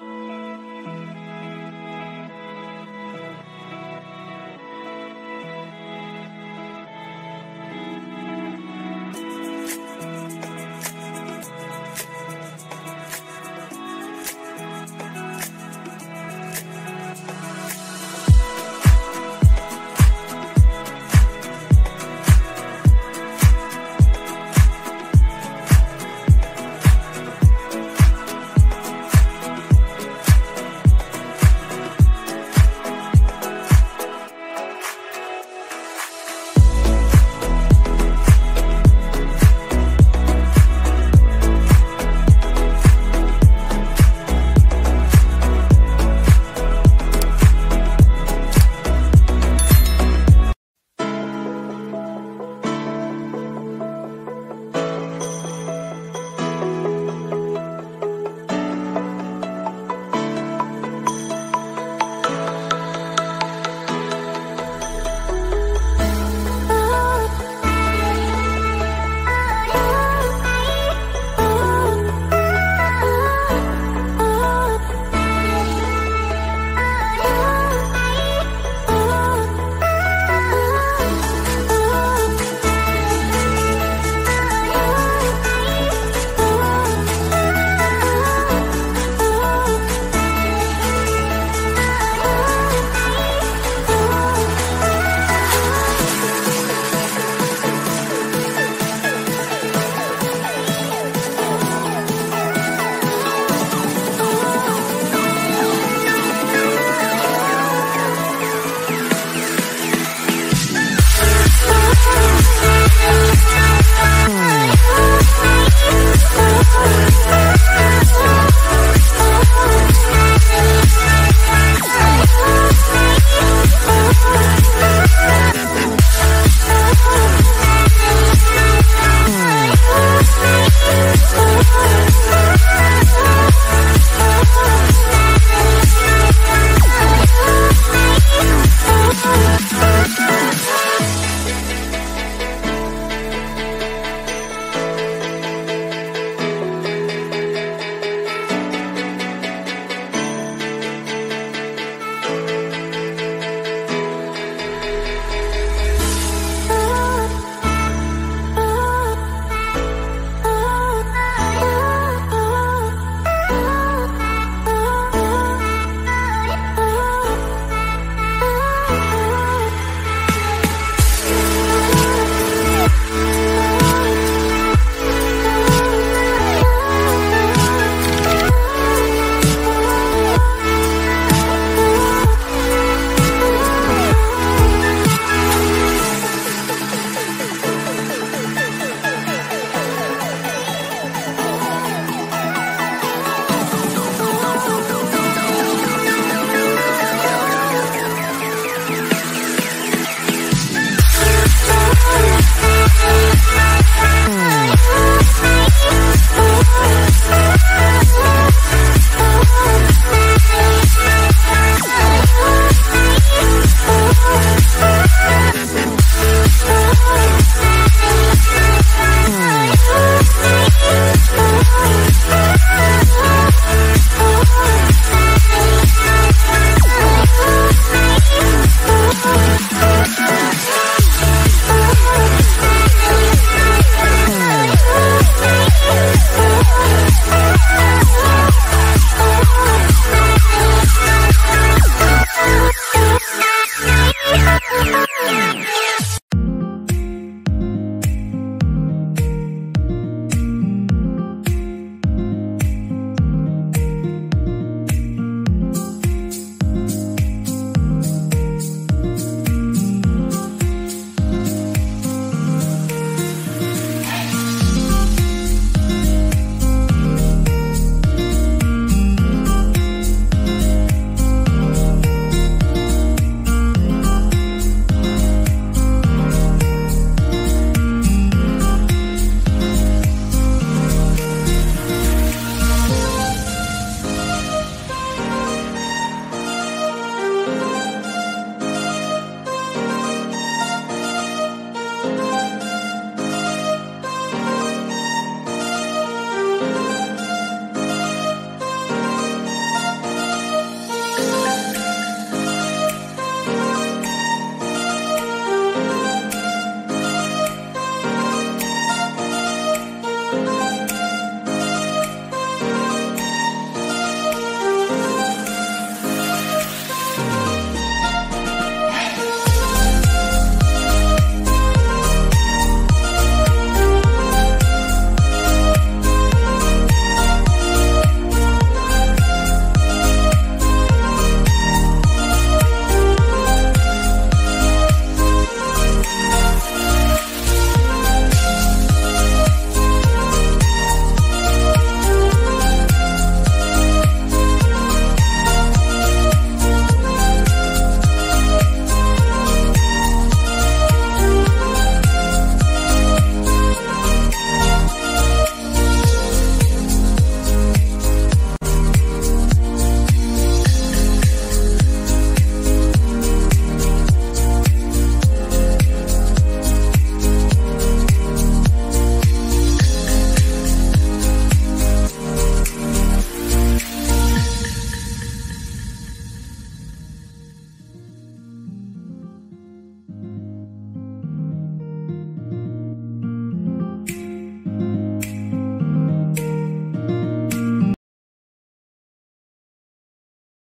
Música